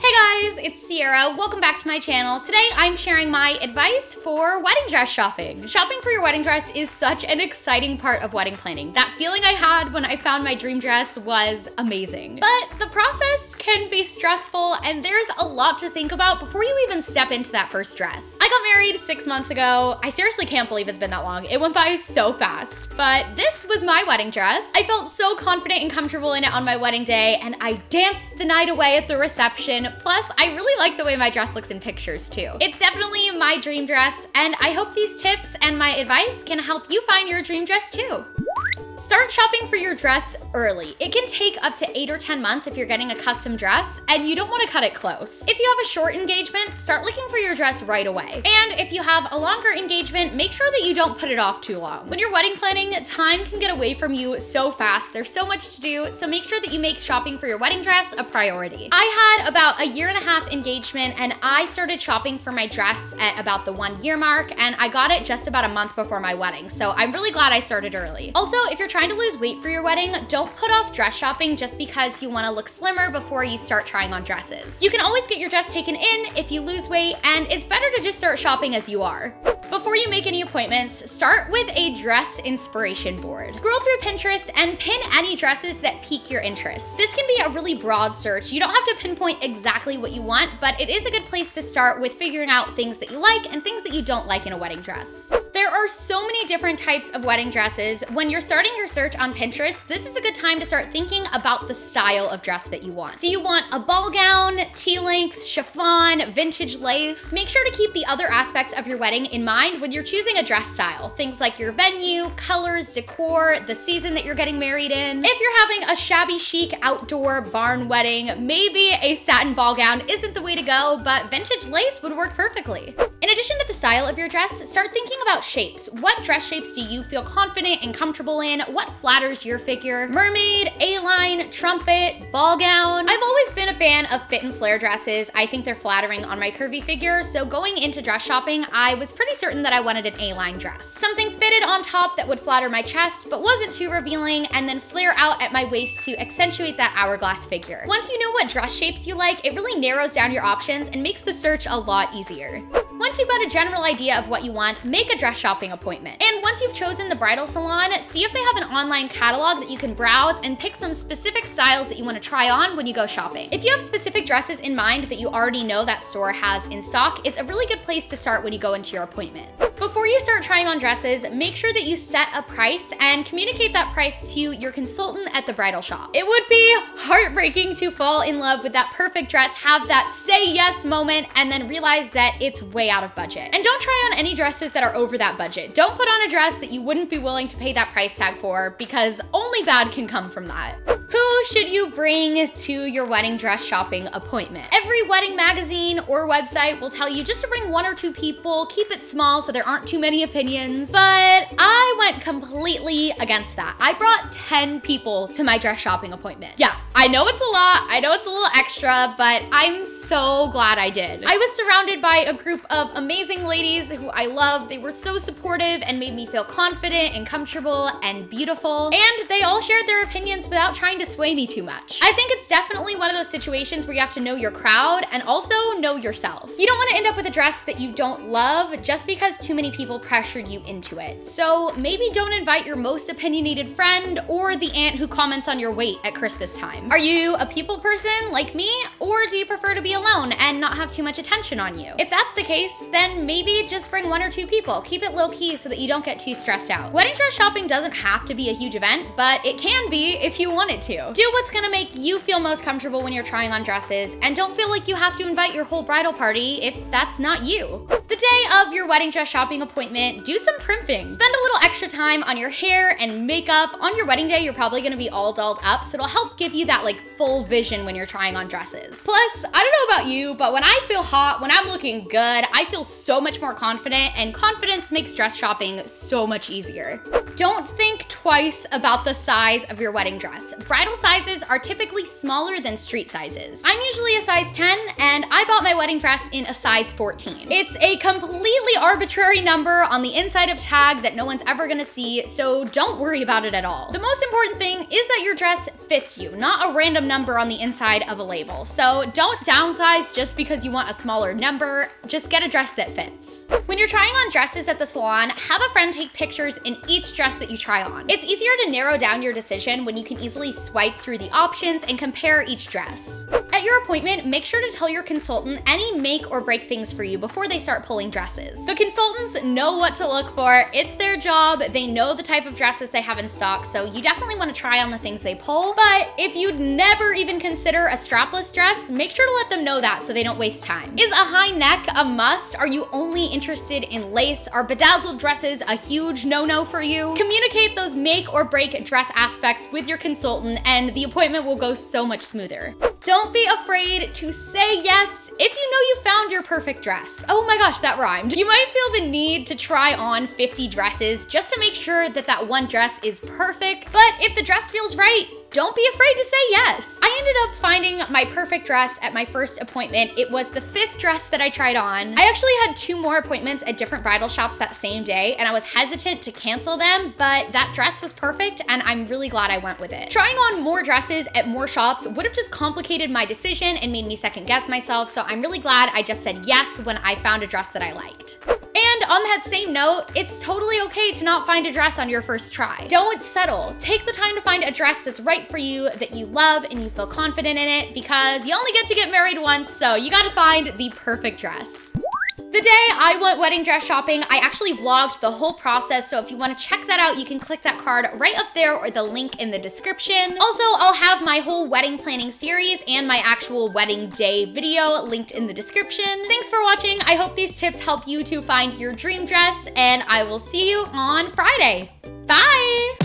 Hey guys, it's Sierra. Welcome back to my channel. Today I'm sharing my advice for wedding dress shopping. Shopping for your wedding dress is such an exciting part of wedding planning. That feeling I had when I found my dream dress was amazing. But the process stressful and there's a lot to think about before you even step into that first dress. I got married six months ago. I seriously can't believe it's been that long. It went by so fast. But this was my wedding dress. I felt so confident and comfortable in it on my wedding day and I danced the night away at the reception Plus, I really like the way my dress looks in pictures too. It's definitely my dream dress, and I hope these tips and my advice can help you find your dream dress too. Start shopping for your dress early. It can take up to eight or 10 months if you're getting a custom dress and you don't wanna cut it close. If you have a short engagement, start looking for your dress right away. And if you have a longer engagement, make sure that you don't put it off too long. When you're wedding planning, time can get away from you so fast. There's so much to do, so make sure that you make shopping for your wedding dress a priority. I had about a year and a half engagement and I started shopping for my dress at about the one year mark and I got it just about a month before my wedding. So I'm really glad I started early. Also, if you're trying to lose weight for your wedding, don't put off dress shopping just because you wanna look slimmer before you start trying on dresses. You can always get your dress taken in if you lose weight, and it's better to just start shopping as you are. Before you make any appointments, start with a dress inspiration board. Scroll through Pinterest and pin any dresses that pique your interest. This can be a really broad search. You don't have to pinpoint exactly what you want, but it is a good place to start with figuring out things that you like and things that you don't like in a wedding dress. There are so many different types of wedding dresses. When you're starting your search on Pinterest, this is a good time to start thinking about the style of dress that you want. Do you want a ball gown, tea-length, chiffon, vintage lace? Make sure to keep the other aspects of your wedding in mind when you're choosing a dress style. Things like your venue, colors, decor, the season that you're getting married in. If you're having a shabby chic outdoor barn wedding, maybe a satin ball gown isn't the way to go, but vintage lace would work perfectly. In addition to the style of your dress, start thinking about shapes. What dress shapes do you feel confident and comfortable in? What flatters your figure? Mermaid, A-line, trumpet, ball gown. I've always been a fan of fit and flare dresses. I think they're flattering on my curvy figure, so going into dress shopping, I was pretty certain that I wanted an A-line dress. Something fitted on top that would flatter my chest, but wasn't too revealing, and then flare out at my waist to accentuate that hourglass figure. Once you know what dress shapes you like, it really narrows down your options and makes the search a lot easier. Once you've got a general idea of what you want, make a dress shopping appointment. And once you've chosen the bridal salon, see if they have an online catalog that you can browse and pick some specific styles that you wanna try on when you go shopping. If you have specific dresses in mind that you already know that store has in stock, it's a really good place to start when you go into your appointment. Before you start trying on dresses, make sure that you set a price and communicate that price to your consultant at the bridal shop. It would be heartbreaking to fall in love with that perfect dress, have that say yes moment, and then realize that it's way out of budget. And don't try on any dresses that are over that budget. Don't put on a dress that you wouldn't be willing to pay that price tag for because only bad can come from that. Should you bring to your wedding dress shopping appointment? Every wedding magazine or website will tell you just to bring one or two people, keep it small so there aren't too many opinions, but went completely against that. I brought 10 people to my dress shopping appointment. Yeah, I know it's a lot, I know it's a little extra, but I'm so glad I did. I was surrounded by a group of amazing ladies who I love. They were so supportive and made me feel confident and comfortable and beautiful. And they all shared their opinions without trying to sway me too much. I think it's definitely one of those situations where you have to know your crowd and also know yourself. You don't wanna end up with a dress that you don't love just because too many people pressured you into it. So maybe don't invite your most opinionated friend or the aunt who comments on your weight at Christmas time. Are you a people person like me or do you prefer to be alone and not have too much attention on you? If that's the case, then maybe just bring one or two people. Keep it low key so that you don't get too stressed out. Wedding dress shopping doesn't have to be a huge event, but it can be if you want it to to. Do what's gonna make you feel most comfortable when you're trying on dresses, and don't feel like you have to invite your whole bridal party if that's not you. The day of your wedding dress shopping appointment, do some primping. Spend a little extra time on your hair and makeup. On your wedding day, you're probably gonna be all dolled up, so it'll help give you that like full vision when you're trying on dresses. Plus, I don't know about you, but when I feel hot, when I'm looking good, I feel so much more confident, and confidence makes dress shopping so much easier. Don't think twice about the size of your wedding dress. Bridal sizes are typically smaller than street sizes. I'm usually a size 10, and I bought my wedding dress in a size 14. It's a completely arbitrary number on the inside of tag that no one's ever gonna see, so don't worry about it at all. The most important thing is that your dress fits you, not a random number on the inside of a label. So don't downsize just because you want a smaller number, just get a dress that fits. When you're trying on dresses at the salon, have a friend take pictures in each dress that you try on. It's easier to narrow down your decision when you can easily swipe through the options and compare each dress. At your appointment, make sure to tell your consultant any make or break things for you before they start pulling dresses. The consultants know what to look for. It's their job. They know the type of dresses they have in stock, so you definitely want to try on the things they pull. But if you'd never even consider a strapless dress, make sure to let them know that so they don't waste time. Is a high neck a must? Are you only interested in lace? Are bedazzled dresses a huge no-no for you? Communicate those make or break dress aspects with your consultant and the appointment will go so much smoother. Don't be afraid to say yes if you know you found your perfect dress. Oh my gosh, that rhymed. You might feel the need to try on 50 dresses just to make sure that that one dress is perfect. But if the dress feels right, don't be afraid to say yes. I ended up finding my perfect dress at my first appointment. It was the fifth dress that I tried on. I actually had two more appointments at different bridal shops that same day, and I was hesitant to cancel them, but that dress was perfect, and I'm really glad I went with it. Trying on more dresses at more shops would have just complicated my decision and made me second guess myself, so I'm really glad I just said yes when I found a dress that I liked. And on that same note, it's totally okay to not find a dress on your first try. Don't settle. Take the time to find a dress that's right for you, that you love, and you feel confident in it because you only get to get married once, so you gotta find the perfect dress. The day I went wedding dress shopping, I actually vlogged the whole process, so if you wanna check that out, you can click that card right up there or the link in the description. Also, I'll have my whole wedding planning series and my actual wedding day video linked in the description. Thanks for watching. I hope these tips help you to find your dream dress, and I will see you on Friday. Bye!